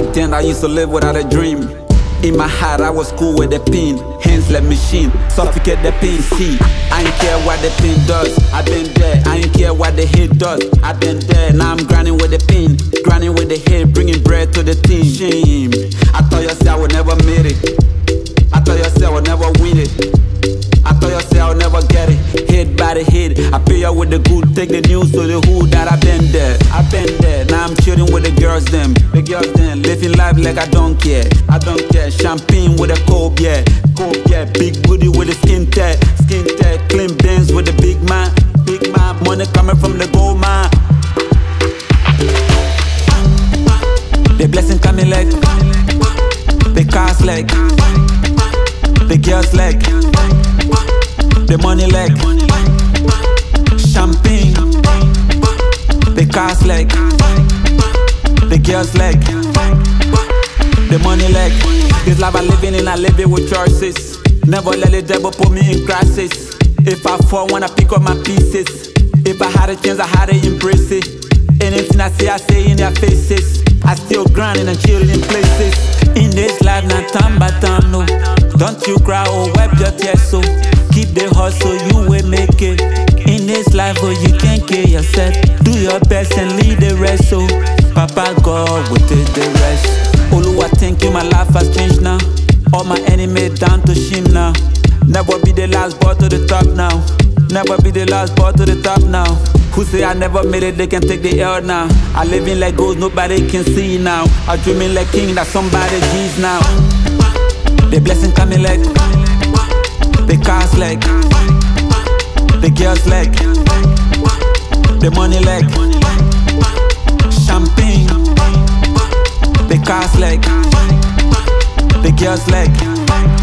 Back then I used to live without a dream. In my heart, I was cool with the pin. Hands like machine, suffocate the pin. See, I ain't care what the pin does. I been there. I ain't care what the hit does. I been there. Now I'm grinding with the pin, grinding with the hit, bringing bread to the team. Shame. I thought you said I would never make it. I thought you said I would never win it. I thought you said I would never get it. Hit by the hit. I pay you with the good. Take the news to the hood that I've been there. I've been there. Now I'm chilling with the girls them. The girls them living life like I don't care. I don't care. Champagne with a cold yeah. Cold yeah. Big booty with the skin tag. Skin tag. Clean bands with the big man. Big man. Money coming from the gold mine. The blessing coming like the cars like the girls like the money like champagne. The cars like the girls like the money like. This life I living in I live it with choices. Never let the devil put me in crisis if I fall when I pick up my pieces. If I had a chance I had to embrace it. Anything I say I say in their faces. I still grinding and chilling in places. In this life not time by time no. Don't you cry or wipe your tears so keep the hustle you will make it oh you can't kill yourself. Do your best and lead the rest so papa god will take the rest. Oluwa thank you my life has changed now. All my enemies down to shame now. Never be the last boy to the top now. Never be the last boy to the top now. Who say I never made it, they can take the L now. I living like ghost, nobody can see now. I dreaming like king, that somebody G's now. The blessing coming like the cars like the girls like the money like champagne. The cars like the girls like